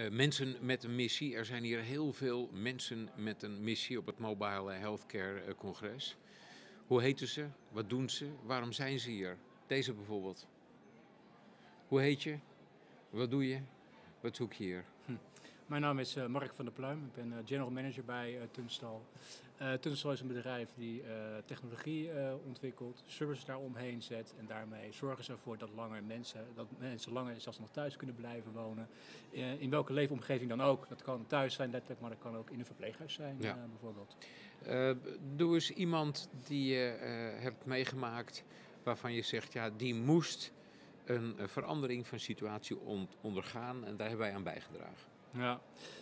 Uh, mensen met een missie. Er zijn hier heel veel mensen met een missie op het Mobile Healthcare Congres. Hoe heten ze? Wat doen ze? Waarom zijn ze hier? Deze bijvoorbeeld. Hoe heet je? Wat doe je? Wat zoek je hier? Hm. Mijn naam is uh, Mark van der Pluim. Ik ben uh, general manager bij uh, Tunstal. Tunstal is een bedrijf die technologie ontwikkelt, services daaromheen zet en daarmee zorgen ze ervoor dat, langer mensen, dat mensen langer zelfs nog thuis kunnen blijven wonen. in welke leefomgeving dan ook. Dat kan thuis zijn letterlijk, maar dat kan ook in een verpleeghuis zijn ja. bijvoorbeeld. doe eens iemand die je hebt meegemaakt waarvan je zegt, ja, die moest een verandering van situatie ondergaan en daar hebben wij aan bijgedragen. Ja,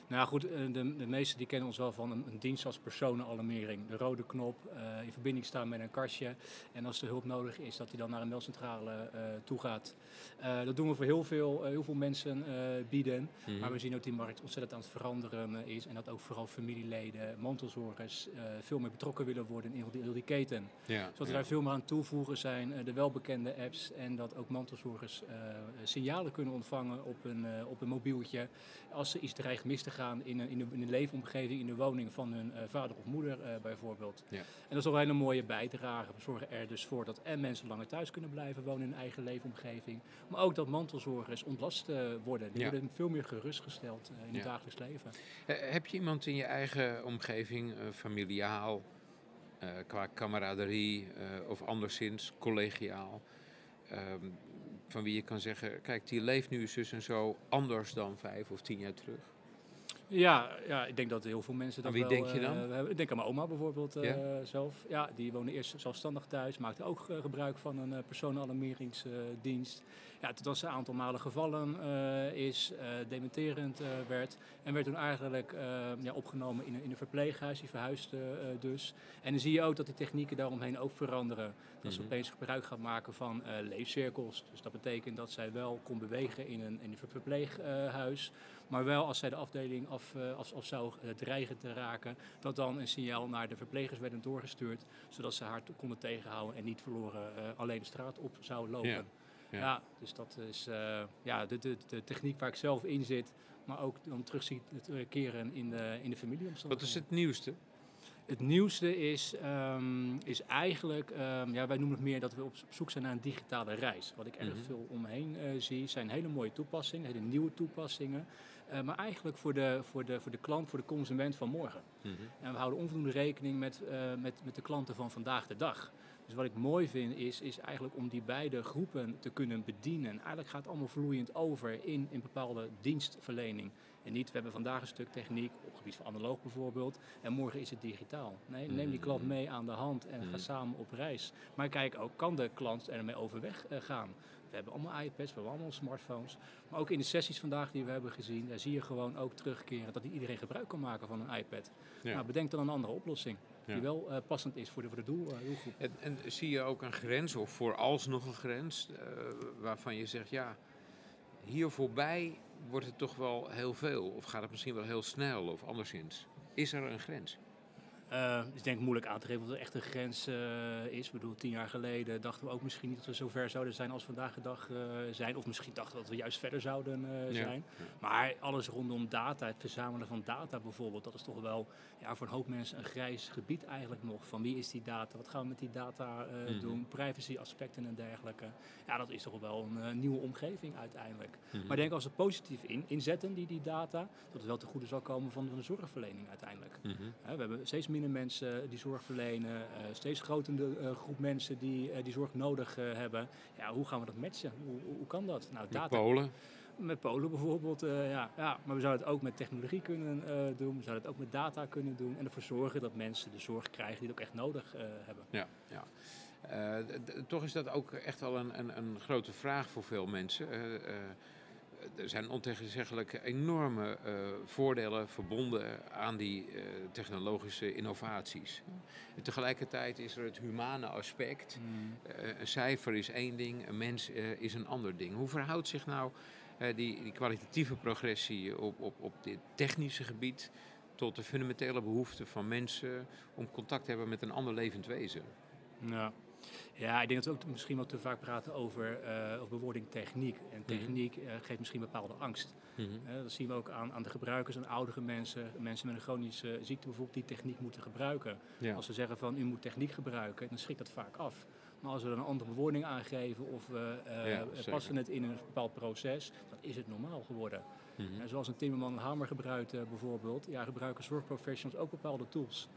nou goed, eh, de, de meesten die kennen ons wel van een, een dienst als personenalarmering. De rode knop, uh, in verbinding staan met een kastje. En als er hulp nodig is, dat hij dan naar een meldcentrale uh, toe gaat. Uh, dat doen we voor heel veel, heel veel mensen bieden. Mhm. Maar we zien ook die markt ontzettend aan het veranderen is. En dat ook vooral familieleden, mantelzorgers veel meer betrokken willen worden in heel die, heel die keten. Ja, Zodat we daar veel meer aan toevoegen zijn de welbekende apps. En dat ook mantelzorgers signalen kunnen ontvangen op een, op een mobieltje. Als iets dreigt mis te gaan in een, in de, in de leefomgeving, in de woning van hun uh, vader of moeder uh, bijvoorbeeld. Ja. En dat is wel een hele mooie bijdrage. We zorgen er dus voor dat en mensen langer thuis kunnen blijven wonen in hun eigen leefomgeving. Maar ook dat mantelzorgers ontlast uh, worden. Die ja. worden veel meer gerustgesteld in het dagelijks leven. heb je iemand in je eigen omgeving, familiaal, qua kameraderie of anderszins, collegiaal... Ehm, van wie je kan zeggen, kijk, die leeft nu zus en zo anders dan vijf of tien jaar terug? Ja, ja, ik denk dat heel veel mensen dat Aan wie denk je dan? Uh, ik denk aan mijn oma bijvoorbeeld uh, zelf. Ja, die woonde eerst zelfstandig thuis, maakte ook gebruik van een personenalarmeringsdienst. ja, toen ze een aantal malen gevallen is, dementerend werd. En werd toen eigenlijk ja, opgenomen in een, in een verpleeghuis. Die verhuisde dus. En dan zie je ook dat die technieken daaromheen ook veranderen. Dat ze mhm. opeens gebruik gaat maken van leefcirkels. Dus dat betekent dat zij wel kon bewegen in een, in een verpleeghuis. Maar wel als zij de afdeling af, als, zou uh, dreigen te raken, dat dan een signaal naar de verplegers werd doorgestuurd, zodat ze haar konden tegenhouden en niet verloren uh, alleen de straat op zou lopen. Ja, ja. ja dus dat is ja, de, de, de techniek waar ik zelf in zit, maar ook dan terug ziet keren in de, in de familieomstandigheden. Wat is het nieuwste? Het nieuwste is, um, is eigenlijk, um, ja, wij noemen het meer dat we op zoek zijn naar een digitale reis. Wat ik erg mhm. veel omheen uh, zie, zijn hele mooie toepassingen, hele nieuwe toepassingen. Uh, maar eigenlijk voor de, voor, de, voor de klant, voor de consument van morgen. Mm -hmm. En we houden onvoldoende rekening met, uh, met, met de klanten van vandaag de dag. Dus wat ik mooi vind is, is eigenlijk om die beide groepen te kunnen bedienen. Eigenlijk gaat het allemaal vloeiend over in een bepaalde dienstverlening. En niet, we hebben vandaag een stuk techniek, op het gebied van analoog bijvoorbeeld, en morgen is het digitaal. Nee, neem die klant mm. mee aan de hand en ga mm. samen op reis. Maar kijk ook, kan de klant ermee overweg uh, gaan? We hebben allemaal iPads, we hebben allemaal smartphones. Maar ook in de sessies vandaag die we hebben gezien, daar zie je gewoon ook terugkeren dat iedereen gebruik kan maken van een iPad. Ja. Nou, bedenk dan een andere oplossing. Die wel uh, passend is voor de, voor de doel, uh, doelgroep. En, en, zie je ook een grens, of vooralsnog een grens, uh, waarvan je zegt, ja, hier voorbij wordt het toch wel heel veel? Of gaat het misschien wel heel snel, of anderszins? Is er een grens? Uh, is denk ik moeilijk aan te geven wat er echt een grens uh, is. Ik bedoel, tien jaar geleden dachten we ook misschien niet dat we zo ver zouden zijn als vandaag de dag uh, zijn. Of misschien dachten we dat we juist verder zouden zijn. Ja. Maar alles rondom data, het verzamelen van data bijvoorbeeld, dat is toch wel ja, voor een hoop mensen een grijs gebied eigenlijk nog. Van wie is die data? Wat gaan we met die data mm. doen? Privacy aspecten en dergelijke. Ja, dat is toch wel een nieuwe omgeving uiteindelijk. Mm. Maar ik denk als we positief in, inzetten, die, die data, dat het wel ten goede zal komen van, van de zorgverlening uiteindelijk. -hmm. we hebben steeds meer minder mensen die zorg verlenen, uh, steeds grotere uh, groep mensen die uh, die zorg nodig hebben. Ja, hoe gaan we dat matchen? Hoe, hoe kan dat? Nou, data. Met Polen? Met Polen bijvoorbeeld, ja, ja. Maar we zouden het ook met technologie kunnen doen. We zouden het ook met data kunnen doen. En ervoor zorgen dat mensen de zorg krijgen die het ook echt nodig hebben. Ja, ja. toch is dat ook echt wel een, een, een grote vraag voor veel mensen er zijn ontegenzeggelijk enorme uh, voordelen verbonden aan die uh, technologische innovaties. En tegelijkertijd is er het humane aspect. Mm. Uh, een cijfer is één ding, een mens is een ander ding. Hoe verhoudt zich nou die, die, kwalitatieve progressie op, op, op dit technische gebied tot de fundamentele behoefte van mensen om contact te hebben met een ander levend wezen? Ja. Ja, ik denk dat we ook misschien wel te vaak praten over, uh, over bewoording techniek. En Mhm. techniek eh, geeft misschien bepaalde angst. Mhm. Eh, dat zien we ook aan, aan de gebruikers, aan oudere mensen, mensen met een chronische ziekte bijvoorbeeld, die techniek moeten gebruiken. Ja. Als we zeggen van u moet techniek gebruiken, dan schrikt dat vaak af. Maar als we dan een andere bewoording aangeven of we eh, Ja, eh, passen het in een bepaald proces, dan is het normaal geworden. Mhm. Zoals een timmerman een hamer gebruikt eh, bijvoorbeeld, ja, gebruiken zorgprofessionals ook bepaalde tools.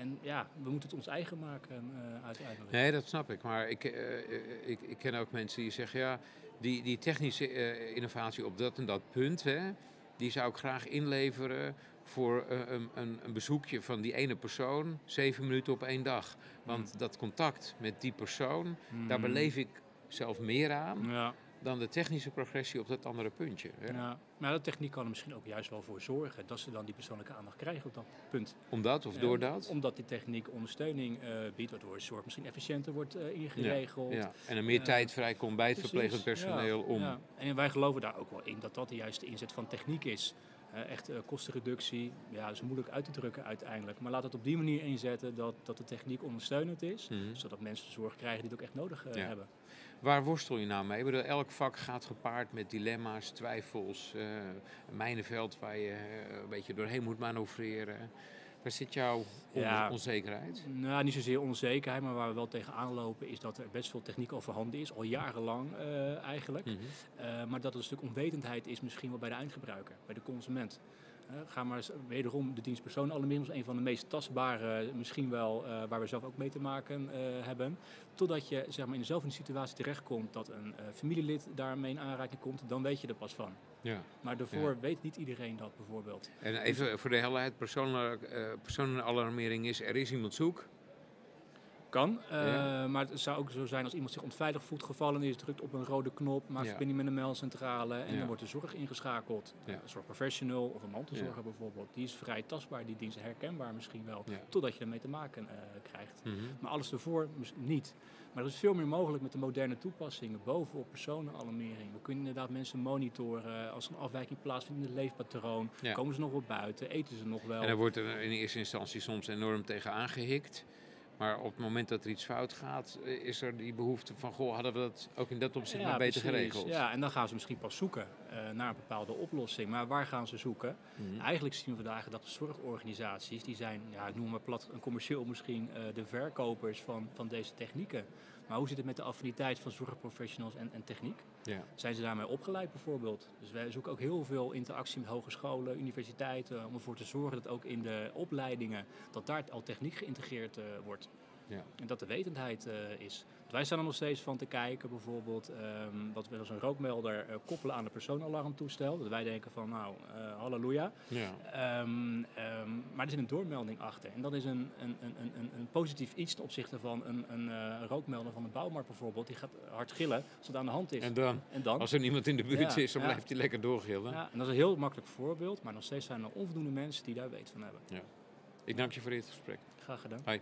En ja, we moeten het ons eigen maken eh, uiteindelijk. Nee, dat snap ik. Maar ik, eh, eh, ik, ik ken ook mensen die zeggen, ja, die, die technische innovatie op dat en dat punt, hè, die zou ik graag inleveren voor een, een, een bezoekje van die ene persoon, zeven minuten op één dag. Want dat contact met die persoon, daar Mm. beleef ik zelf meer aan Ja, dan de technische progressie op dat andere puntje. Hè. ja. Maar de techniek kan er misschien ook juist wel voor zorgen dat ze dan die persoonlijke aandacht krijgen op dat punt. Omdat of Ja, door dat? Omdat die techniek ondersteuning eh, biedt, waardoor de zorg misschien efficiënter wordt eh, ingeregeld. Ja. En er meer Eh, tijd vrijkomt bij het Precies, verplegend personeel ja, om... ja. En wij geloven daar ook wel in dat dat de juiste inzet van techniek is. Echt eh, kostenreductie, ja, dat is moeilijk uit te drukken uiteindelijk. Maar laat het op die manier inzetten dat, dat de techniek ondersteunend is. Mhm. Zodat mensen de zorg krijgen die het ook echt nodig eh, Ja. hebben. Waar worstel je nou mee? Ik bedoel, elk vak gaat gepaard met dilemma's, twijfels, een mijnenveld waar je een beetje doorheen moet manoeuvreren. Waar zit jouw on- Ja. onzekerheid? Nou, niet zozeer onzekerheid, maar waar we wel tegenaan lopen is dat er best veel techniek al voorhanden is, al jarenlang eh, eigenlijk. Mhm. Eh, maar dat er een stuk onwetendheid is misschien wel bij de eindgebruiker, bij de consument. Ga maar eens wederom de dienstpersoon alarmeren is een van de meest tastbare, misschien wel eh, waar we zelf ook mee te maken eh, hebben. Totdat je zeg maar, in dezelfde situatie terechtkomt dat een eh, familielid daarmee in aanraking komt, dan weet je er pas van. Ja. Maar daarvoor weet niet iedereen dat bijvoorbeeld. En even voor de helderheid, persoonlijk, eh personenalarmering is, er is iemand zoek. Kan, eh, Ja. maar het zou ook zo zijn als iemand zich onveilig voelt, gevallen is, drukt op een rode knop, maakt verbinding met een meldcentrale en dan wordt de zorg ingeschakeld. Een zorgprofessional of een mantelzorger bijvoorbeeld, die is vrij tastbaar, die dienst herkenbaar misschien wel, totdat je ermee te maken eh, krijgt. Mhm. Maar alles ervoor niet. Maar er is veel meer mogelijk met de moderne toepassingen, bovenop personenalarmering. We kunnen inderdaad mensen monitoren als er een afwijking plaatsvindt in het leefpatroon. Ja. Komen ze nog wel buiten? Eten ze nog wel? En daar wordt er in eerste instantie soms enorm tegen aangehikt. Maar op het moment dat er iets fout gaat, eh, is er die behoefte van... Goh, hadden we dat ook in dat opzicht maar beter precies. geregeld? Ja, en dan gaan ze misschien pas zoeken eh, naar een bepaalde oplossing. Maar waar gaan ze zoeken? Mhm. Eigenlijk zien we vandaag dat de zorgorganisaties, die zijn, ja, ik noem maar plat, een commercieel misschien, eh, de verkopers van, van deze technieken. Maar hoe zit het met de affiniteit van zorgprofessionals en, en techniek? Ja. Zijn ze daarmee opgeleid bijvoorbeeld? Dus wij zoeken ook heel veel interactie met hogescholen, universiteiten, om ervoor te zorgen dat ook in de opleidingen, dat daar al techniek geïntegreerd eh, wordt. Ja. En dat de wetendheid eh, is. Want wij staan er nog steeds van te kijken, bijvoorbeeld, ehm, dat we als een rookmelder eh, koppelen aan een persoonalalarmtoestel. Dat wij denken van, nou, eh, halleluja. Ja. Ehm, ehm, maar er zit een doormelding achter. En dat is een, een, een, een, positief iets ten opzichte van een, een rookmelder van de bouwmarkt bijvoorbeeld. Die gaat hard gillen als het aan de hand is. En dan? En dan? Als er niemand in de buurt Ja, is, dan blijft hij lekker doorgillen. En dat is een heel makkelijk voorbeeld, maar nog steeds zijn er onvoldoende mensen die daar weet van hebben. Ik dank je voor dit gesprek. Graag gedaan. Hoi.